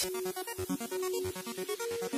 Thank you.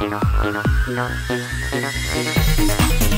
ひろひろひろひろひろひろひろひろひろ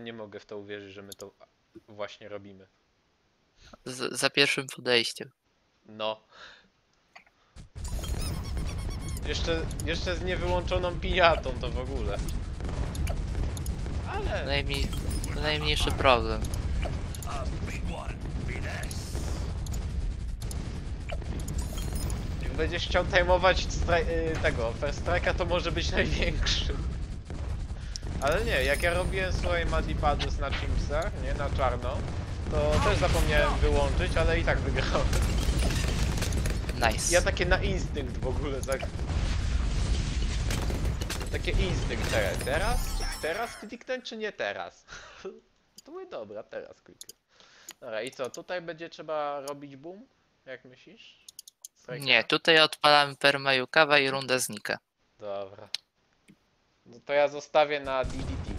Sam nie mogę w to uwierzyć, że my to właśnie robimy. Z, za pierwszym podejściem. No. Jeszcze, jeszcze z niewyłączoną piniatą to w ogóle. Ale Najmniej, najmniejszy problem. jak będziesz chciał tajmować y, tego First Strike'a to może być największy. Ale nie, jak ja robiłem swoje Madipadus na Chimsach, nie, na czarno, to też zapomniałem wyłączyć, ale i tak wygrałem. Nice. Ja takie na instynkt w ogóle tak. Takie instynkt teraz. Teraz? Teraz kliknąć czy nie teraz? To mówię dobra, teraz kliknę. Dobra i co, tutaj będzie trzeba robić boom? Jak myślisz? Strajka? Nie, tutaj odpalamy permajukawa i runda znika. Dobra. No to ja zostawię na DDT.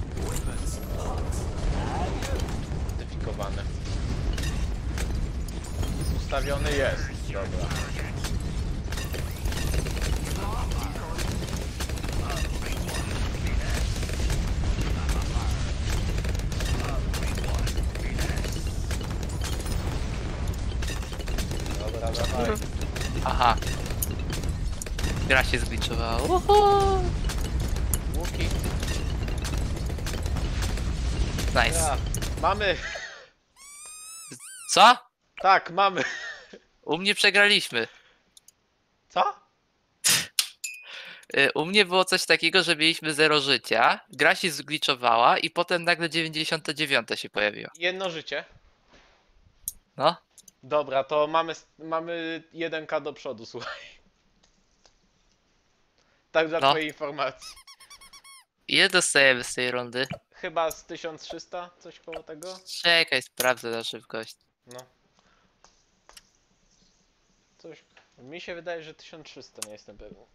Modyfikowane. Jest ustawiony? Jest. Dobra. Aha. Gra się zgliczowała. Mamy. Co? Tak, mamy. U mnie przegraliśmy. Co? Y, U mnie było coś takiego, że mieliśmy 0 życia, gra się zgliczowała i potem nagle 99 się pojawiła. Jedno życie. No, Dobra, to mamy, mamy 1k do przodu, słuchaj. Tak dla No. twojej informacji. ile dostajemy z tej rundy? Chyba z 1300, coś koło tego? Czekaj, sprawdzę na szybkość. No. Coś. Mi się wydaje, że 1300, nie jestem pewny.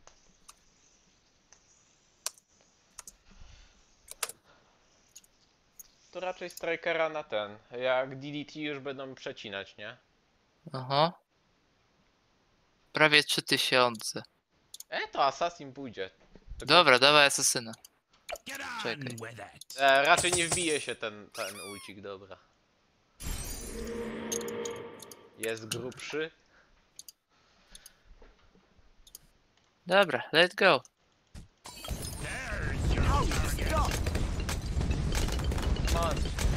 To raczej strikera na ten. Jak DDT już będą przecinać, nie? Aha. Prawie 3000. E, to Assassin pójdzie. Tylko- Dobra, dawaj asasyna. Get Czekaj. E, raczej nie wbije się ten, ten ulcik, dobra. Jest grubszy. Dobra, let's go. Come on.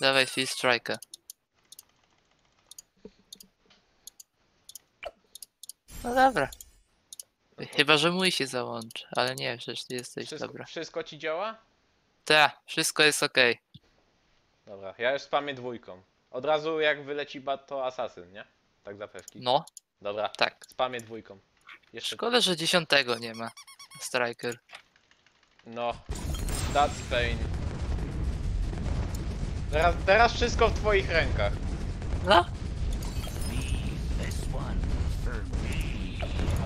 Dawaj Fist Striker. No dobra. Chyba, że mój się załączy, ale nie, przecież ty jesteś Wszystko, dobra. wszystko ci działa? Ta, wszystko jest ok. Dobra, ja już spamię dwójką. Od razu jak wyleci bat to asasyn, nie? Tak za pewki. No, Dobra, tak. spamię dwójką. Jeszcze. Szkoda, że dziesiątego nie ma. Striker. No. That's pain. Teraz, teraz wszystko w twoich rękach. No.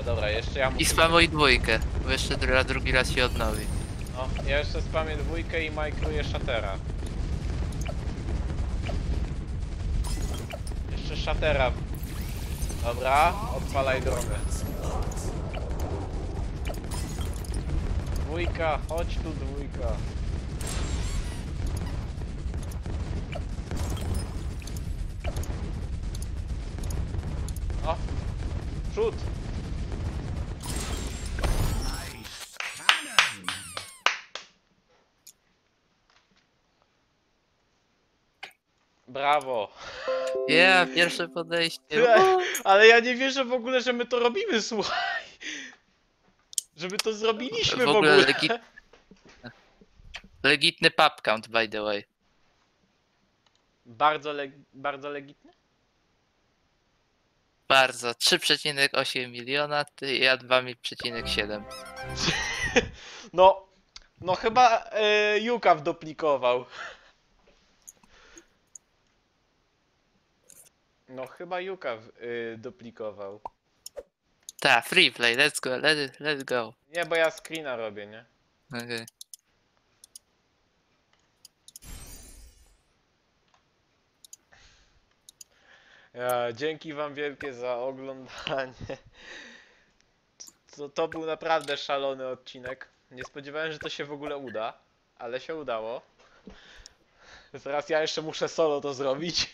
A dobra, jeszcze ja i muszę... spamuj dwójkę, bo jeszcze dru- drugi raz się odnowi. No, ja jeszcze spamię dwójkę i majkruję szatera. Jeszcze szatera. Dobra, odpalaj dronę. Dwójka, chodź tu dwójka. Przód. Brawo. Ja, pierwsze podejście. Ale ja nie wierzę w ogóle, że my to robimy, słuchaj. Żeby to zrobiliśmy w W ogóle ogóle. legit... Legitny pub count, by the way. Bardzo, leg bardzo legitne? Bardzo. 3,8 miliona, ty ja 2,7. No, no chyba e, Juka wdoplikował. No chyba Juka y, doplikował. Tak, free play, let's go, let, let's go. Nie, bo ja screena robię, nie? Okay. Dzięki wam wielkie za oglądanie. To, to był naprawdę szalony odcinek. Nie spodziewałem, że to się w ogóle uda, ale się udało. Zaraz ja jeszcze muszę solo to zrobić.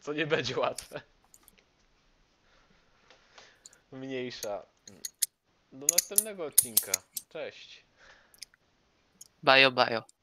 Co nie będzie łatwe. Mniejsza. Do następnego odcinka. Cześć. Bajo, bajo.